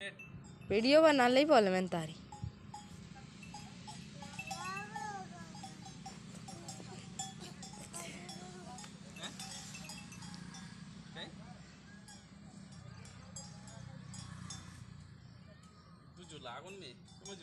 Video बना ली बोल मैं तारी। तू झुला में तुम्हें